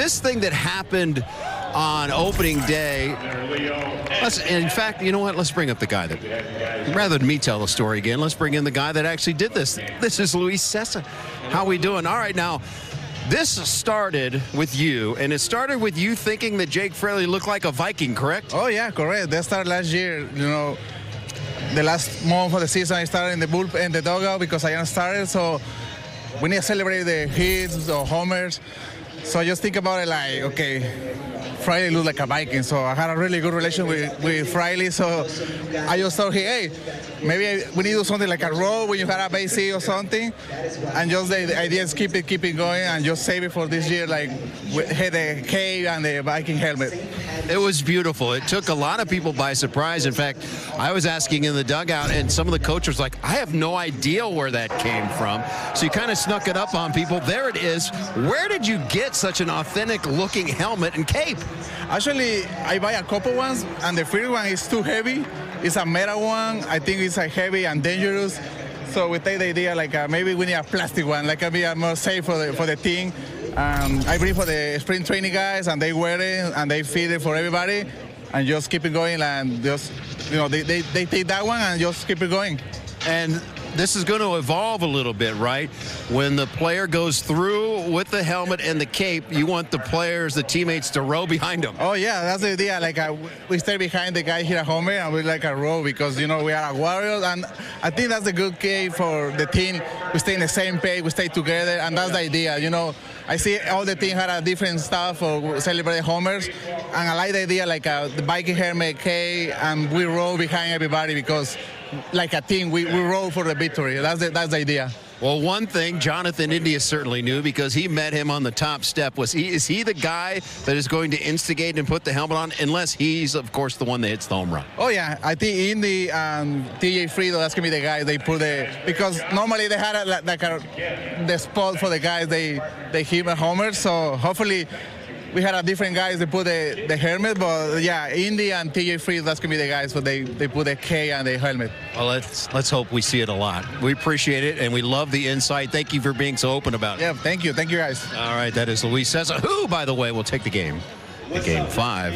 this thing that happened on opening day. Let's, in fact, you know what? Let's bring up the guy that, rather than me tell the story again, let's bring in the guy that actually did this. This is Luis Cessa. How we doing? All right, now. This started with you, and it started with you thinking that Jake Fraley looked like a Viking, correct? Oh yeah, correct. That started last year. You know, the last month of the season, I started in the bull in the dugout because I started. So we need to celebrate the hits or homers. So I just think about it like, okay, Fraley looked like a Viking. So I had a really good relation with, with Fraley. So I just thought, hey, maybe we need to do something like a roll when you had a base or something. And just the, the idea is keep it, keep it going and just save it for this year, like hit the K and the Viking helmet. It was beautiful. It took a lot of people by surprise. In fact, I was asking in the dugout, and some of the coaches were like, I have no idea where that came from. So you kind of snuck it up on people. There it is. Where did you get such an authentic looking helmet and cape? Actually, I buy a couple ones, and the first one is too heavy. It's a metal one. I think it's a heavy and dangerous. So we take the idea like uh, maybe we need a plastic one, like a be more safe for the for the team. Um, I bring for the sprint training guys, and they wear it and they feed it for everybody, and just keep it going. And just you know, they, they, they take that one and just keep it going. And this is going to evolve a little bit, right? When the player goes through with the helmet and the cape, you want the players, the teammates, to row behind them. Oh yeah, that's the idea. Like uh, we stay behind the guy here at home, and we like a row because you know we are a warriors, and I think that's a good key for the team. We stay in the same page, we stay together, and that's the idea. You know, I see all the team had a different stuff for celebrate homers, and I like the idea like uh, the Viking helmet, K, and we row behind everybody because like a team, we, we roll for the victory. That's the, that's the idea. Well, one thing Jonathan India certainly knew because he met him on the top step was he is he the guy that is going to instigate and put the helmet on unless he's of course the one that hits the home run. Oh yeah, I think Indy and TJ Friedl that's gonna be the guy they put the because normally they had a, like a, the spot for the guys they they hit a homer so hopefully we had a different guys they put the, the helmet, but yeah, Indy and TJ Friedl, that's gonna be the guys, but they, they put the K and the helmet. Well, let's let's hope we see it a lot. We appreciate it and we love the insight. Thank you for being so open about it. Yeah, thank you, thank you guys. All right, that is Luis Cessa, who, by the way, will take the game, the game five.